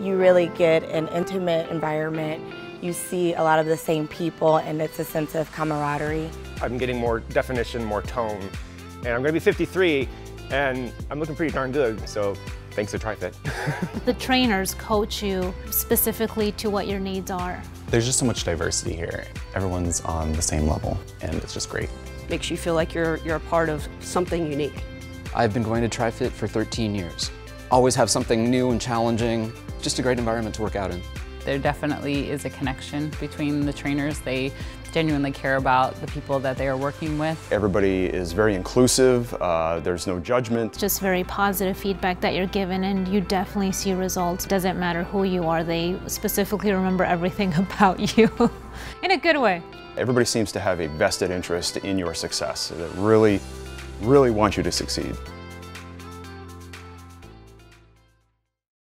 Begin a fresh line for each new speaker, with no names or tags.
You really get an intimate environment. You see a lot of the same people and it's a sense of camaraderie.
I'm getting more definition, more tone. And I'm gonna be 53 and I'm looking pretty darn good, so thanks to TriFit.
the trainers coach you specifically to what your needs are.
There's just so much diversity here. Everyone's on the same level, and it's just great.
Makes you feel like you're, you're a part of something unique.
I've been going to TriFit for 13 years. Always have something new and challenging. Just a great environment to work out in.
There definitely is a connection between the trainers. They genuinely care about the people that they are working with.
Everybody is very inclusive, uh, there's no judgment.
Just very positive feedback that you're given and you definitely see results. Doesn't matter who you are, they specifically remember everything about you in a good way.
Everybody seems to have a vested interest in your success. They really, really want you to succeed.